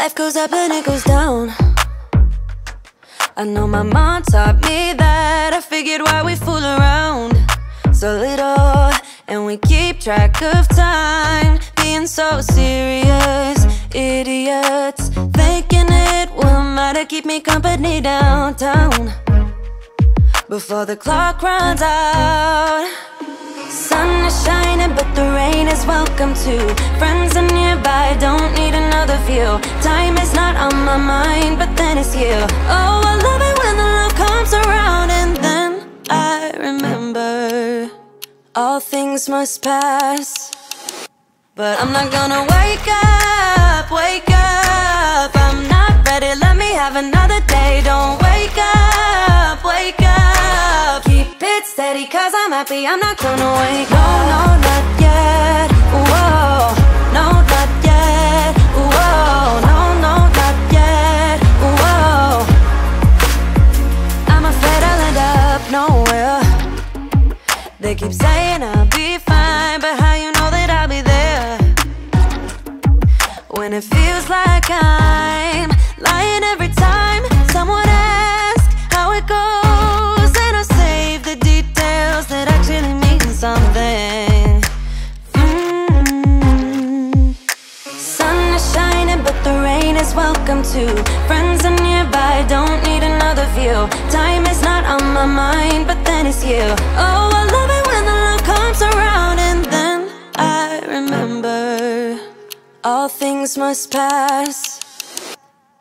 Life goes up and it goes down. I know my mom taught me that. I figured why we fool around so little, and we keep track of time, being so serious. Idiots thinking it will matter, keep me company downtown before the clock runs out. Sun is shining, but the rain is welcome too. Friends are nearby, don't view. Time is not on my mind, but then it's you. Oh, I love it when the love comes around, and then I remember all things must pass. But I'm not gonna wake up, wake up. I'm not ready, let me have another day. Don't wake up, wake up. Keep it steady, cause I'm happy, I'm not gonna wake up. Nowhere. They keep saying I'll be fine, but how you know that I'll be there? When it feels like I'm lying every time someone asks how it goes, and I save the details that actually mean something. Mm. Sun is shining, but the rain is welcome too. Friends are nearby, don't need another view. Mind, but then it's you. Oh, I love it when the love comes around, and then I remember all things must pass.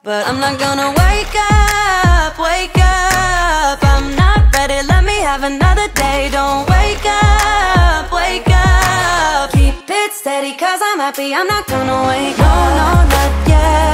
But I'm not gonna wake up, wake up. I'm not ready, let me have another day. Don't wake up, wake up. Keep it steady, cause I'm happy, I'm not gonna wake up. No, no, not yet.